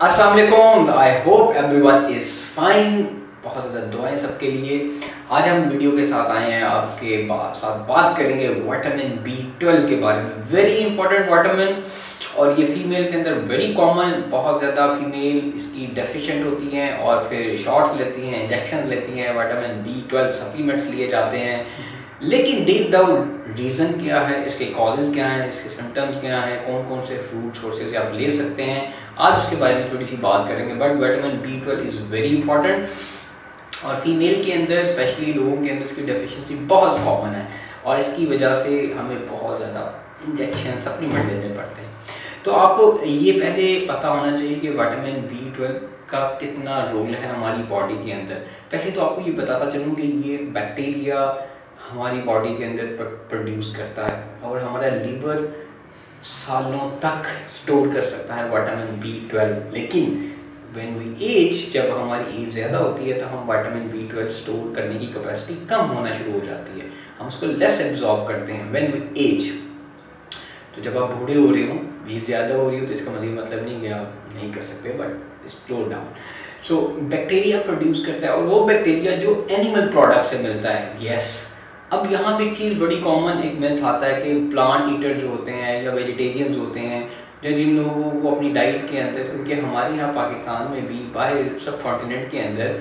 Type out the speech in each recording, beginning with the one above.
السلام علیکم I hope everyone is fine بہت زیادہ دعائیں سب کے لیے۔ آج ہم ویڈیو کے ساتھ آئے ہیں، آپ کے ساتھ بات کریں گے وائٹامن بی ٹویلو کے بارے میں۔ ویری امپورٹنٹ وائٹامن اور یہ فیمیل کے اندر ویری کامن بہت زیادہ فیمیل اس کی ڈیفیشینٹ ہوتی ہیں اور پھر شارٹس لیتی ہیں انجیکشن لیتی ہیں وائٹامن بی ٹویلو سپلیمنٹس لیے جاتے ہیں۔ لیکن ڈیپ ڈاؤن ریزن کیا ہے؟ اس کے کازز کیا ہیں؟ اس کے سمٹمس کیا ہیں؟ کون کون سے فوڈ سورسز آپ لے سکتے ہیں؟ آج اس کے بارے میں تھوڑی سی بات کریں گے but vitamin B twelve is very important اور فیمیل کے اندر اسپیشلی لوگوں کے اندر اس کی ڈیفیشنسی بہت کامن ہے، اور اس کی وجہ سے ہمیں بہت زیادہ انجیکشن سپلیمنٹ لینے پڑتے ہیں۔ تو آپ کو یہ پہلے پتہ ہونا چاہیے کہ وائٹامن بی ٹویلو کا کتنا رول ہے ہماری باڈی کے اندر۔ پہلے تو آپ کو یہ بتاتا چلوں کہ یہ بیکٹیریا ہماری باڈی کے اندر پروڈیوس کرتا ہے اور ہمارا لیور سالوں تک سٹور کر سکتا ہے وائٹامن بی ٹویلو لیکن وین وی ایج جب ہماری ایج زیادہ ہوتی ہے تو ہم وائٹامن بی ٹویلو سٹور کرنے کی کیپیسٹی کم ہونا شروع ہو جاتی ہے۔ ہم اس کو لیس ایبزارب کرتے ہیں وین وی ایج تو جب آپ بوڑھے ہو رہے ہوں ایج زیادہ ہو رہی ہو تو اس کا مطلب مطلب نہیں کہ آپ نہیں کر سکتے but store down so bacteria produce کرتا ہے اور وہ بیکٹیریا جو اینیمل پروڈکٹ سے ملتا ہے یس اب یہاں پہ ایک چیز بڑی کامن ایک میتھ آتا ہے کہ پلانٹ ایٹر جو ہوتے ہیں یا ویجیٹیرینز ہوتے ہیں جو جن لوگوں کو اپنی ڈائٹ کے اندر، کیونکہ ہمارے یہاں پاکستان میں بھی باہر سب کانٹیننٹ کے اندر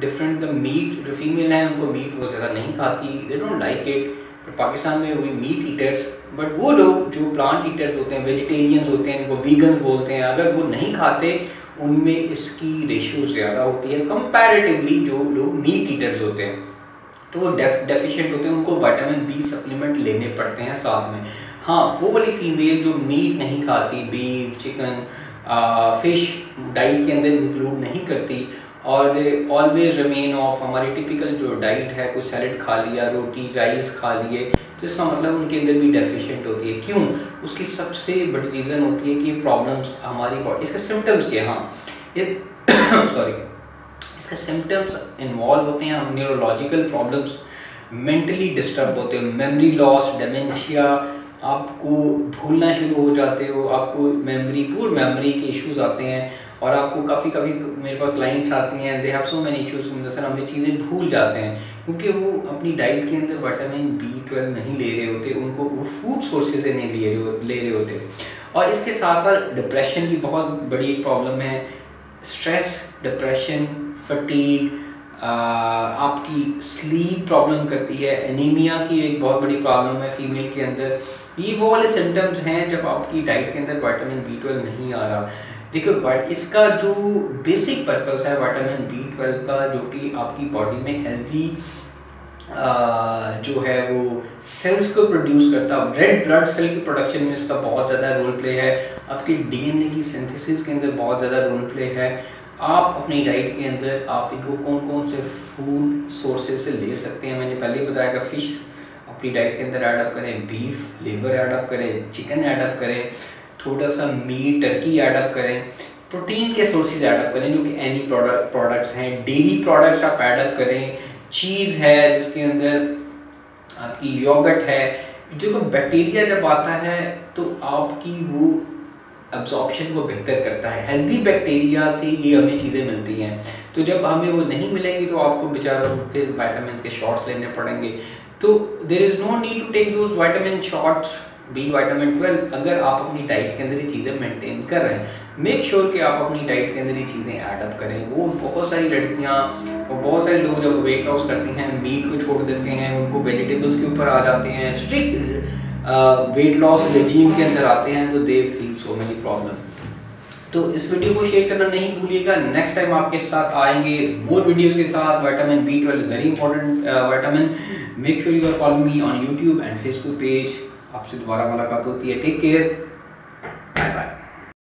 ڈفرینٹ میٹ جو فیمیل ہیں، ان کو میٹ وہ زیادہ نہیں کھاتی they don't like it Pakistan میں ہوئی میٹ ایٹرس بٹ وہ لوگ جو پلانٹ ایٹرز ہوتے ہیں ویجیٹیرینز ہوتے ہیں، ان کو ویگنز بولتے ہیں، اگر وہ نہیں کھاتے، ان میں اس کی ریشو زیادہ ہوتی ہے کمپیریٹیولی جو لوگ میٹ ایٹرز ہوتے ہیں۔ تو وہ ڈیفیشینٹ ہوتے ہیں، ان کو وائٹامن بی سپلیمنٹ لینے پڑتے ہیں ساتھ میں۔ ہاں وہ والی فیمیل جو میٹ نہیں کھاتی بیف چکن فش ڈائٹ کے اندر انکلوڈ نہیں کرتی، اور دے آلویز ریمین آف ہماری ٹپیکل جو ڈائٹ ہے، کچھ سیلڈ کھا لیا، روٹی رائس کھا لیے، تو اس کا مطلب ان کے اندر بھی ڈیفیشینٹ ہوتی ہے۔ کیوں؟ اس کی سب سے بڑی ریزن ہوتی ہے کہ پرابلمس ہماری باڈی اس کے سمٹمس کیا ہاں سوری اس کے سمٹمس انوالو ہوتے ہیں نیورولوجیکل پرابلمس مینٹلی ڈسٹرب ہوتے ہیں میمری لاس ڈیمنشیا آپ کو بھولنا شروع ہو جاتے ہو، آپ کو میمری پور میمری کے ایشوز آتے ہیں اور آپ کو کافی کافی میرے پاس کلائنٹس آتی ہیں they have so many issues sir ہم یہ چیزیں بھول جاتے ہیں۔ کیونکہ وہ اپنی ڈائٹ کے اندر وائٹامن بی ٹویلو نہیں لے رہے ہوتے، ان کو وہ فوڈ سورسز سے نہیں لے رہے لے رہے ہوتے۔ اور اس کے ساتھ ساتھ ڈپریشن کی بہت بڑی ایک پرابلم ہے۔ اسٹریس ڈپریشن فٹیگ آپ کی سلیپ پرابلم کرتی ہے انیمیا کی ایک بہت بڑی پرابلم ہے فیمیل کے اندر۔ یہ وہ والے سمٹمز ہیں جب آپ کی ڈائٹ کے اندر وائٹامن بی ٹویلو نہیں آ رہا۔ دیکھو اس کا جو بیسک پرپز ہے وائٹامن بی ٹویلو کا، جو کہ آپ کی باڈی میں ہیلدی جو ہے وہ سیلس کو پروڈیوس کرتا ہے ریڈ بلڈ سیل کی پروڈکشن میں اس کا بہت زیادہ رول پلے ہے۔ آپ کی ڈی این اے کی سینتھسس کے اندر بہت زیادہ رول پلے ہے۔ آپ اپنی ڈائٹ کے اندر آپ ان کو کون کون سے فوڈ سورسز سے لے سکتے ہیں؟ میں نے پہلے ہی بتایا کہ فش اپنی ڈائٹ کے اندر ایڈ اپ کریں بیف لیور ایڈ اپ کریں چکن ایڈ اپ کریں، تھوڑا سا میٹ ٹرکی ایڈ اپ کریں پروٹین کے سورسز ایڈ اپ کریں جو کہ اینی پروڈکٹس ہیں۔ ڈیری پروڈکٹس آپ ایڈ اپ کریں۔ چیز ہے جس کے اندر آپ کی یوگٹ ہے۔ جو بیکٹیریا جب آتا ہے تو آپ کی وہ ابزارپشن کو بہتر کرتا ہے. ہیلدی بیکٹیریا سے یہ ہمیں چیزیں ملتی ہیں. تو جب ہمیں وہ نہیں ملیں گی تو آپ کو بیچاروں پھر وائٹامنس کے شارٹس لینے پڑیں گے. تو there is no need to take those vitamin shots B vitamin twelve اگر آپ اپنی ڈائٹ کے اندر یہ چیزیں مینٹین کر رہے ہیں. میک شیور کہ آپ اپنی ڈائٹ کے اندر یہ چیزیں ایڈ اپ کریں. وہ بہت ساری لڑکیاں اور بہت سارے لوگ جب ویٹ لاس کرتے ہیں میٹ کو چھوڑ دیتے ہیں، ان کو ویجیٹیبلس کے اوپر آ جاتے ہیں. اسٹرکٹ ویٹ لاس رجیم کے اندر آتے ہیں تو دے فیل سو مینی پرابلم تو اس ویڈیو کو شیئر کرنا نہیں بھولیے گا۔ نیکسٹ ٹائم آپ کے ساتھ آئیں گے مور ویڈیوز کے ساتھ۔ Vitamin B twelve very important vitamin make sure you are follow me on YouTube and Facebook page آپ سے دوبارہ ملاقات ہوتی ہے۔ Take care